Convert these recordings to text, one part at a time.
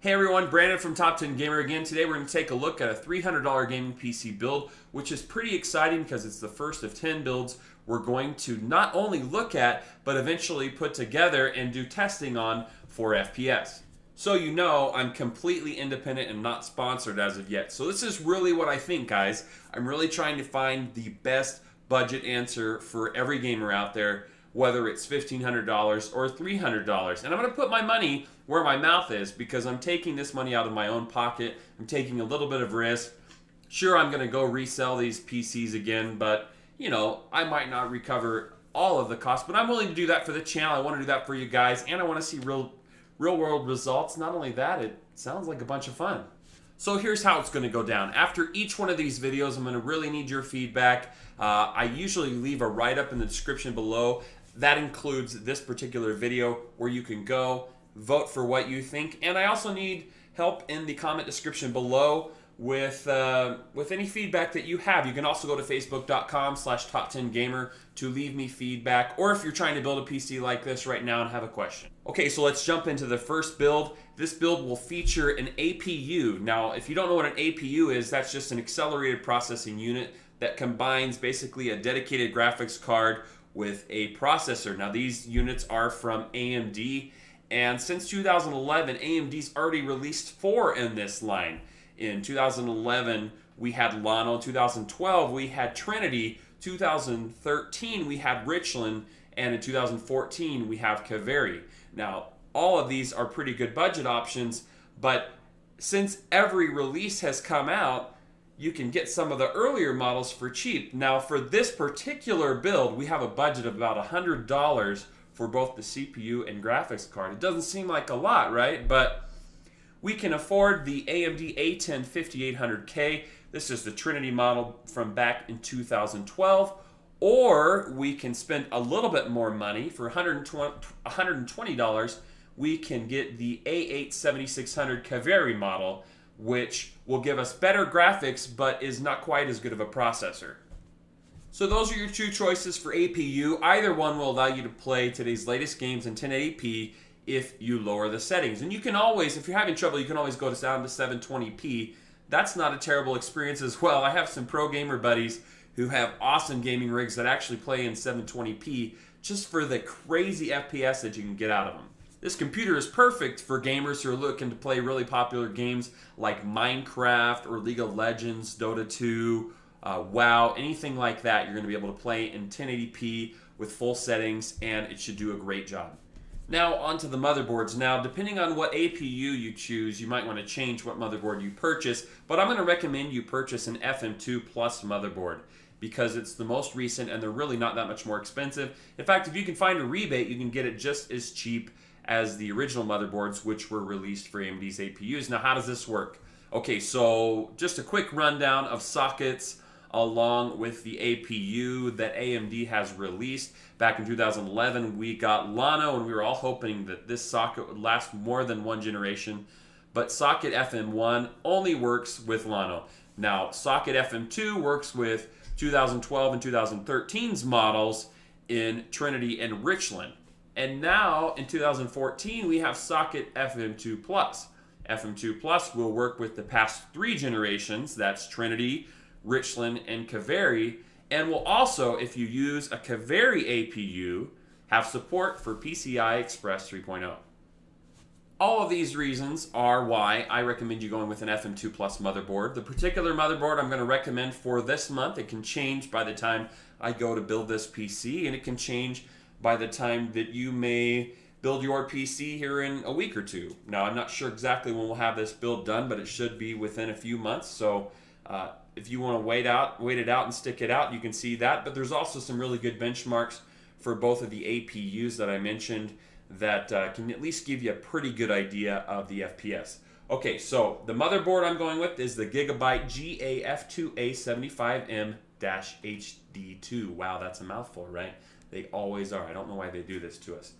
Hey everyone, Brandon from Top 10 Gamer again. Today we're going to take a look at a $300 gaming PC build, which is pretty exciting because it's the first of 10 builds we're going to not only look at, but eventually put together and do testing on for FPS. So you know I'm completely independent and not sponsored as of yet. So this is really what I think, guys. I'm really trying to find the best budget answer for every gamer out there whether it's $1,500 or $300. And I'm going to put my money where my mouth is because I'm taking this money out of my own pocket. I'm taking a little bit of risk. Sure, I'm going to go resell these PCs again, but you know, I might not recover all of the cost, but I'm willing to do that for the channel. I want to do that for you guys, and I want to see real, real world results. Not only that, it sounds like a bunch of fun. So here's how it's going to go down. After each one of these videos, I'm going to really need your feedback. Uh, I usually leave a write-up in the description below that includes this particular video where you can go vote for what you think. And I also need help in the comment description below with uh, with any feedback that you have. You can also go to facebook.com slash top 10 gamer to leave me feedback or if you're trying to build a PC like this right now and have a question. Okay, so let's jump into the first build. This build will feature an APU. Now, if you don't know what an APU is, that's just an accelerated processing unit that combines basically a dedicated graphics card with a processor. Now, these units are from AMD, and since 2011, AMD's already released four in this line. In 2011, we had Llano. 2012, we had Trinity. 2013, we had Richland. And in 2014, we have Kaveri. Now, all of these are pretty good budget options, but since every release has come out, you can get some of the earlier models for cheap. Now, for this particular build, we have a budget of about $100 for both the CPU and graphics card. It doesn't seem like a lot, right? But we can afford the AMD A10 5800K. This is the Trinity model from back in 2012. Or we can spend a little bit more money for $120. We can get the A8 7600 Kaveri model which will give us better graphics but is not quite as good of a processor. So those are your two choices for APU. Either one will allow you to play today's latest games in 1080p if you lower the settings. And you can always, if you're having trouble, you can always go to down to 720p. That's not a terrible experience as well. I have some pro gamer buddies who have awesome gaming rigs that actually play in 720p just for the crazy FPS that you can get out of them. This computer is perfect for gamers who are looking to play really popular games like Minecraft or League of Legends, Dota 2, uh, WoW, anything like that. You're going to be able to play in 1080p with full settings, and it should do a great job. Now, onto the motherboards. Now, depending on what APU you choose, you might want to change what motherboard you purchase, but I'm going to recommend you purchase an FM2 Plus motherboard because it's the most recent and they're really not that much more expensive. In fact, if you can find a rebate, you can get it just as cheap as the original motherboards, which were released for AMD's APUs. Now, how does this work? Okay, so just a quick rundown of sockets along with the APU that AMD has released. Back in 2011, we got Llano, and we were all hoping that this socket would last more than one generation. But Socket FM1 only works with Llano. Now, Socket FM2 works with 2012 and 2013's models in Trinity and Richland. And now in 2014, we have Socket FM2 Plus. FM2 Plus will work with the past three generations that's Trinity, Richland, and Kaveri, and will also, if you use a Kaveri APU, have support for PCI Express 3.0. All of these reasons are why I recommend you going with an FM2 Plus motherboard. The particular motherboard I'm going to recommend for this month, it can change by the time I go to build this PC, and it can change by the time that you may build your PC here in a week or two. Now, I'm not sure exactly when we'll have this build done, but it should be within a few months. So, uh, if you want to wait out, wait it out and stick it out, you can see that. But there's also some really good benchmarks for both of the APUs that I mentioned that uh, can at least give you a pretty good idea of the FPS. Okay, so the motherboard I'm going with is the Gigabyte GAF2A75M-HD2. Wow, that's a mouthful, right? They always are. I don't know why they do this to us.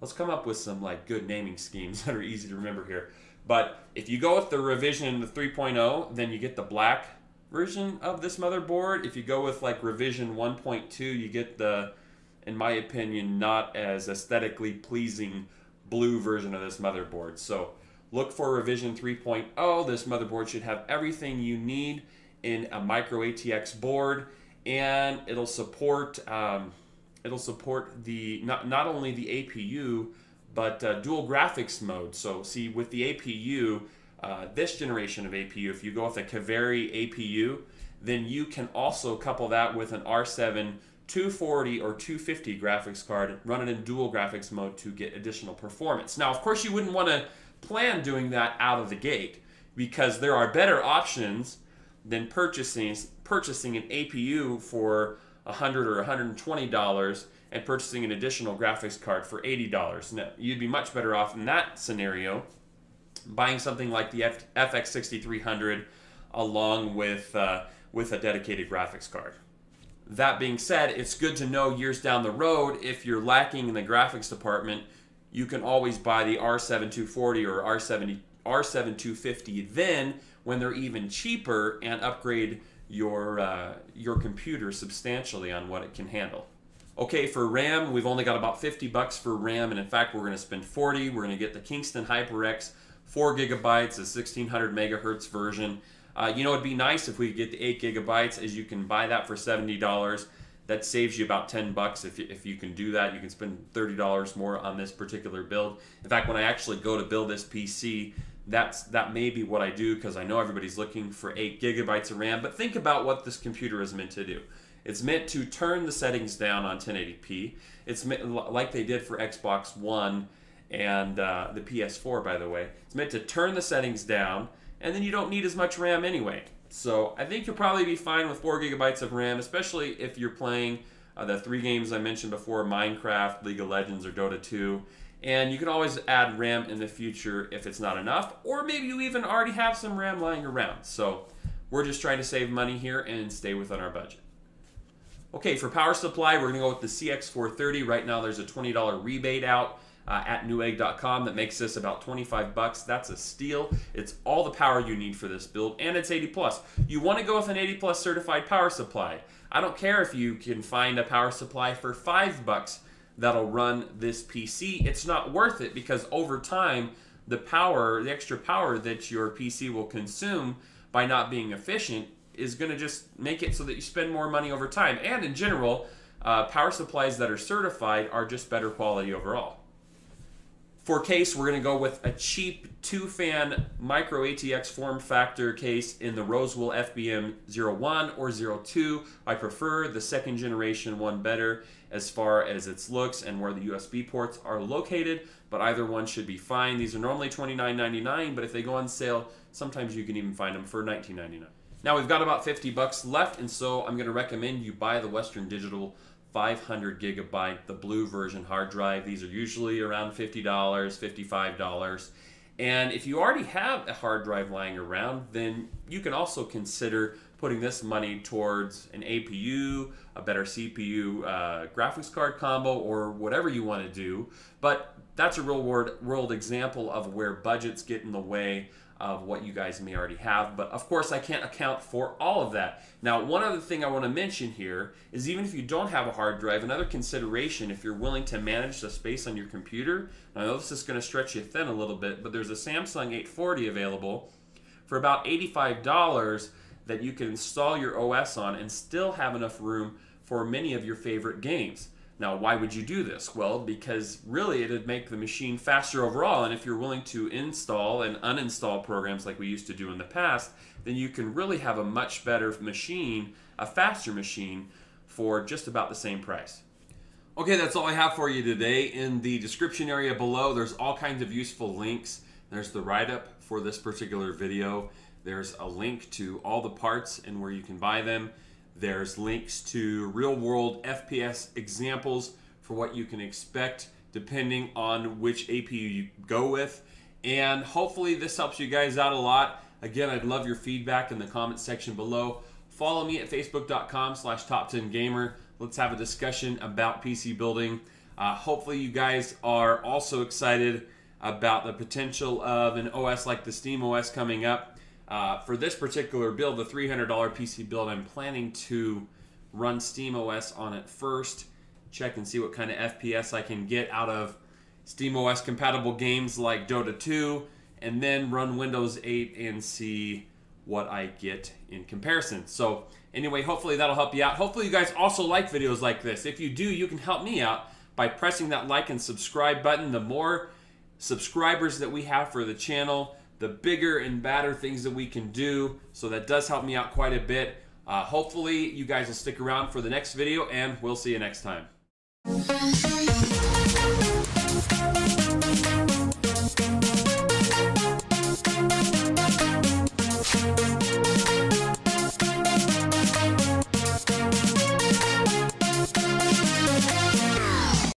Let's come up with some like good naming schemes that are easy to remember here. But if you go with the revision the 3.0, then you get the black version of this motherboard. If you go with like revision 1.2, you get the, in my opinion, not as aesthetically pleasing blue version of this motherboard. So look for revision 3.0. This motherboard should have everything you need in a micro ATX board, and it'll support um, it'll support the not not only the APU but uh, dual graphics mode. So see with the APU, uh, this generation of APU, if you go with a Kaveri APU, then you can also couple that with an R7 240 or 250 graphics card, run it in dual graphics mode to get additional performance. Now, of course, you wouldn't want to plan doing that out of the gate because there are better options than purchasing purchasing an APU for 100 or 120 dollars and purchasing an additional graphics card for $80. Now, you'd be much better off in that scenario buying something like the F- FX 6300 along with uh, with a dedicated graphics card. That being said, it's good to know years down the road if you're lacking in the graphics department, you can always buy the R7240 or R70 R7250 then when they're even cheaper and upgrade your uh, your computer substantially on what it can handle. Okay, for RAM, we've only got about 50 bucks for RAM, and in fact, we're going to spend 40. We're going to get the Kingston HyperX 4 gigabytes, a 1600 megahertz version. Uh, you know, it'd be nice if we could get the 8 gigabytes, as you can buy that for $70. That saves you about 10 bucks if if you can do that. You can spend $30 more on this particular build. In fact, when I actually go to build this PC, that's that may be what I do because I know everybody's looking for 8 gigabytes of RAM. But think about what this computer is meant to do. It's meant to turn the settings down on 1080p. It's meant, like they did for Xbox One and uh, the PS4, by the way. It's meant to turn the settings down, and then you don't need as much RAM anyway. So I think you'll probably be fine with 4 gigabytes of RAM, especially if you're playing uh, the three games I mentioned before Minecraft, League of Legends, or Dota 2. And you can always add RAM in the future if it's not enough, or maybe you even already have some RAM lying around. So we're just trying to save money here and stay within our budget. Okay, for power supply, we're to go with the CX430. Right now, there's a $20 rebate out uh, at newegg.com that makes this about 25 bucks. That's a steal. It's all the power you need for this build, and it's 80 plus. You want to go with an 80 plus certified power supply. I don't care if you can find a power supply for five bucks that'll run this PC. It's not worth it because over time, the power, the extra power that your PC will consume by not being efficient is going to just make it so that you spend more money over time. And in general, uh, power supplies that are certified are just better quality overall. For case, we're going to go with a cheap two-fan micro ATX form factor case in the Rosewill FBM 01 or 02. I prefer the second generation one better as far as its looks and where the USB ports are located, but either one should be fine. These are normally $29.99, but if they go on sale, sometimes you can even find them for $19.99. Now we've got about 50 bucks left, and so I'm going to recommend you buy the Western Digital 500 gigabyte, the blue version hard drive. These are usually around $50, $55. And if you already have a hard drive lying around, then you can also consider putting this money towards an APU, a better CPU uh, graphics card combo, or whatever you want to do. But that's a real world, world example of where budgets get in the way of what you guys may already have. But of course, I can't account for all of that. Now, one other thing I want to mention here is even if you don't have a hard drive, another consideration if you're willing to manage the space on your computer, I know this is going to stretch you thin a little bit, but there's a Samsung 840 available for about $85 that you can install your OS on and still have enough room for many of your favorite games. Now, why would you do this? Well, because really it'd make the machine faster overall. And if you're willing to install and uninstall programs like we used to do in the past, then you can really have a much better machine, a faster machine, for just about the same price. Okay, that's all I have for you today. In the description area below, there's all kinds of useful links. There's the write up for this particular video. There's a link to all the parts and where you can buy them. There's links to real world FPS examples for what you can expect depending on which APU you go with. And hopefully, this helps you guys out a lot. Again, I'd love your feedback in the comment section below. Follow me at facebook.com slash top10gamer. Let's have a discussion about PC building. Uh, hopefully, you guys are also excited about the potential of an OS like the Steam OS coming up. Uh, for this particular build, the $300 PC build, I'm planning to run SteamOS on it first, check and see what kind of FPS I can get out of SteamOS compatible games like Dota 2 and then run Windows 8 and see what I get in comparison. So anyway, hopefully that'll help you out. Hopefully you guys also like videos like this. If you do, you can help me out by pressing that like and subscribe button. The more subscribers that we have for the channel, the bigger and badder things that we can do. So that does help me out quite a bit. Uh, hopefully you guys will stick around for the next video and we'll see you next time.